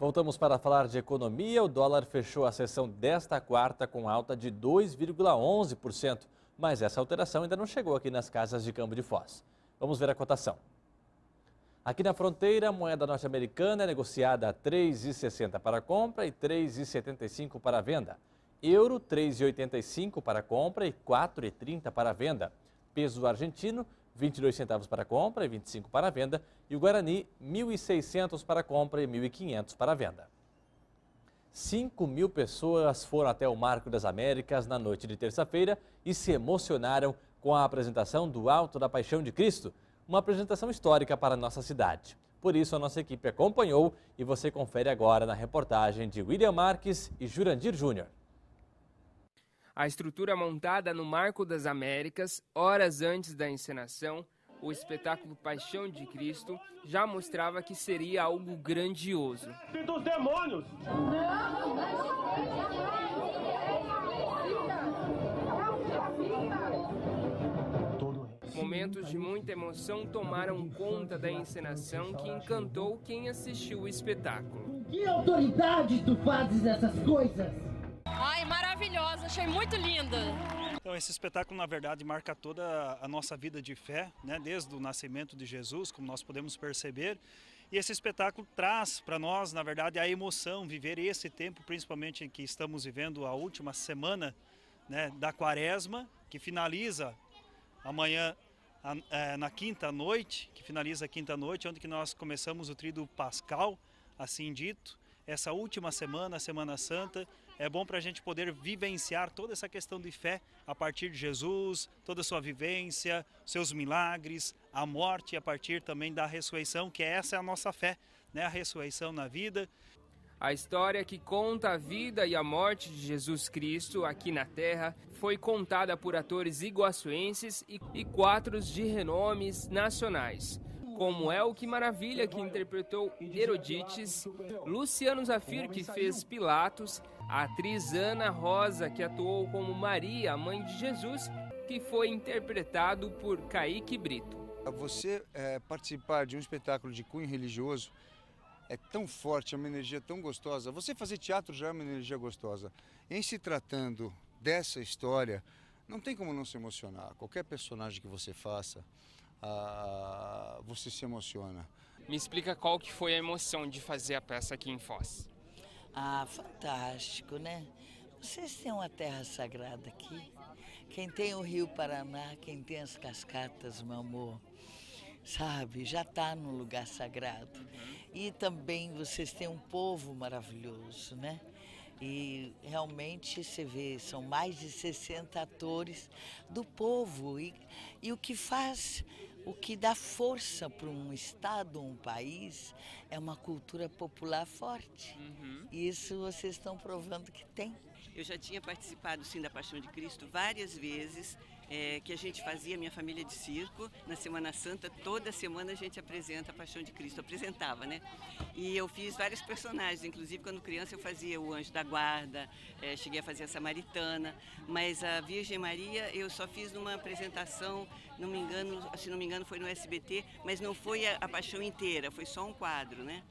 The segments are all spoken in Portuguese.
Voltamos para falar de economia. O dólar fechou a sessão desta quarta com alta de 2,11%, mas essa alteração ainda não chegou aqui nas casas de Campo de Foz. Vamos ver a cotação. Aqui na fronteira, a moeda norte-americana é negociada a 3,60 para compra e 3,75 para venda. Euro, 3,85 para compra e 4,30 para venda. Peso argentino, 22 centavos para compra e 25 para venda. E o Guarani, 1.600 para compra e 1.500 para venda. 5 mil pessoas foram até o Marco das Américas na noite de terça-feira e se emocionaram com a apresentação do Alto da Paixão de Cristo uma apresentação histórica para a nossa cidade. Por isso, a nossa equipe acompanhou e você confere agora na reportagem de William Marques e Jurandir Júnior. A estrutura montada no Marco das Américas, horas antes da encenação, o espetáculo Paixão de Cristo já mostrava que seria algo grandioso. Dos demônios! Momentos de muita emoção tomaram conta da encenação que encantou quem assistiu o espetáculo. Que autoridade tu fazes essas coisas? Achei muito linda. Então esse espetáculo na verdade marca toda a nossa vida de fé, né? desde o nascimento de Jesus, como nós podemos perceber. E esse espetáculo traz para nós, na verdade, a emoção, viver esse tempo, principalmente que estamos vivendo a última semana né, da quaresma, que finaliza amanhã é, na quinta noite, que finaliza a quinta noite, onde que nós começamos o tríduo pascal, assim dito. Essa última semana, a Semana Santa, é bom para a gente poder vivenciar toda essa questão de fé a partir de Jesus, toda a sua vivência, seus milagres, a morte a partir também da ressurreição, que essa é a nossa fé, né? a ressurreição na vida. A história que conta a vida e a morte de Jesus Cristo aqui na Terra foi contada por atores iguaçuenses e, quatros de renomes nacionais, como é o que Maravilha, que interpretou Herodites, Luciano Zafir, que fez Pilatos, a atriz Ana Rosa, que atuou como Maria, a mãe de Jesus, que foi interpretado por Kaique Brito. Você é, participar de um espetáculo de cunho religioso é tão forte, é uma energia tão gostosa. Você fazer teatro já é uma energia gostosa. Em se tratando dessa história, não tem como não se emocionar. Qualquer personagem que você faça, ah, você se emociona. Me explica qual que foi a emoção de fazer a peça aqui em Foz. Ah, fantástico, né? Vocês têm uma terra sagrada aqui. Quem tem o Rio Paraná, quem tem as cascatas, meu amor, sabe, já está no lugar sagrado. E também vocês têm um povo maravilhoso, né? E realmente você vê, são mais de 60 atores do povo. E, e o que faz, o que dá força para um estado, um país, é uma cultura popular forte. Uhum. E isso vocês estão provando que tem. Eu já tinha participado sim da Paixão de Cristo várias vezes é, que a gente fazia, minha família de circo, na Semana Santa, toda semana a gente apresenta a Paixão de Cristo, apresentava, né? E eu fiz vários personagens, inclusive quando criança eu fazia o Anjo da Guarda, é, cheguei a fazer a Samaritana, mas a Virgem Maria eu só fiz numa apresentação, não me engano, se não me engano foi no SBT, mas não foi a, a Paixão inteira, foi só um quadro, né?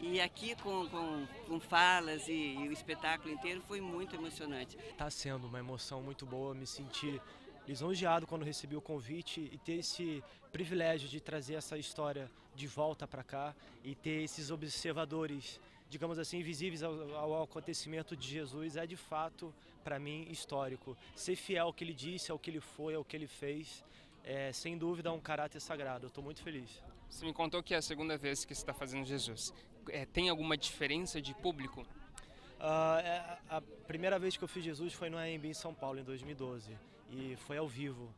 E aqui com, com, com falas e, e, o espetáculo inteiro foi muito emocionante. Está sendo uma emoção muito boa, me sentir lisonjeado quando recebi o convite e ter esse privilégio de trazer essa história de volta para cá e ter esses observadores, digamos assim, invisíveis ao, ao acontecimento de Jesus é de fato, para mim, histórico. Ser fiel ao que ele disse, ao que ele foi, ao que ele fez, é sem dúvida um caráter sagrado. Eu estou muito feliz. Você me contou que é a segunda vez que você está fazendo Jesus. É, tem alguma diferença de público? Uh, a primeira vez que eu fiz Jesus foi no AMB em São Paulo, em 2012 e foi ao vivo.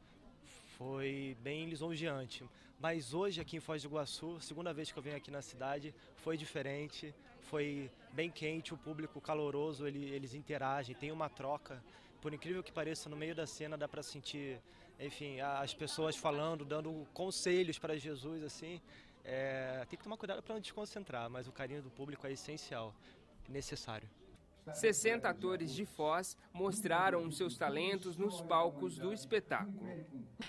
Foi bem lisonjeante. Mas hoje aqui em Foz do Iguaçu, segunda vez que eu venho aqui na cidade, foi diferente, foi bem quente, o público caloroso, ele, eles interagem, tem uma troca. Por incrível que pareça, no meio da cena dá para sentir, enfim, as pessoas falando, dando conselhos para Jesus, assim. É, tem que tomar cuidado para não desconcentrar, mas o carinho do público é essencial, necessário. 60 atores de Foz mostraram seus talentos nos palcos do espetáculo.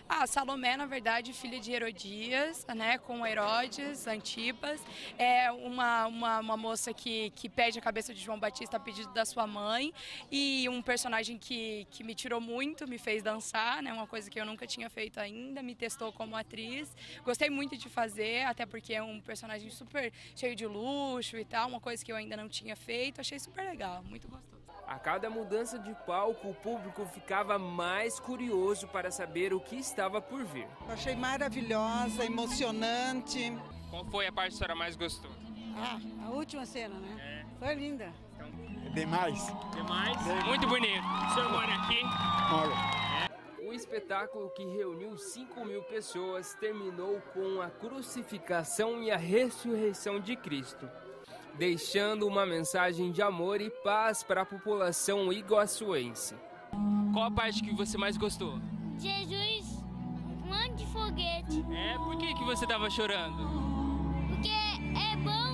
Ah, Salomé, na verdade, filha de Herodias, né, com Herodes, Antipas, é uma, uma, uma moça que, que pede a cabeça de João Batista a pedido da sua mãe e um personagem que, que me tirou muito, me fez dançar, né, uma coisa que eu nunca tinha feito ainda, me testou como atriz. Gostei muito de fazer, até porque é um personagem super cheio de luxo e tal, uma coisa que eu ainda não tinha feito, achei super legal, muito gostoso. A cada mudança de palco, o público ficava mais curioso para saber o que estava por vir. achei maravilhosa, emocionante. Qual foi a parte que a senhora mais gostou? Ah, a última cena, né? É. Foi linda. Então, demais. Demais? Muito bonito. O senhor mora aqui? Moro. O espetáculo que reuniu 5 mil pessoas terminou com a crucificação e a ressurreição de Cristo deixando uma mensagem de amor e paz para a população iguaçuense. Qual a parte que você mais gostou? Jesus, um de foguete. É, por que, que você estava chorando? Porque é bom.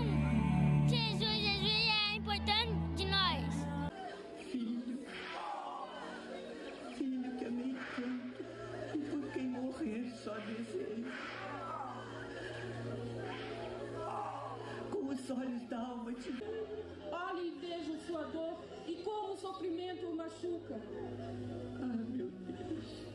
Sofrimento o machuca. Ah, meu Deus,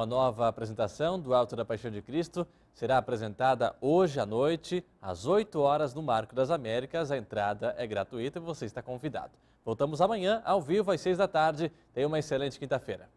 Uma nova apresentação do Alto da Paixão de Cristo será apresentada hoje à noite, às 8 horas, no Marco das Américas. A entrada é gratuita e você está convidado. Voltamos amanhã, ao vivo, às 6 da tarde. Tenha uma excelente quinta-feira.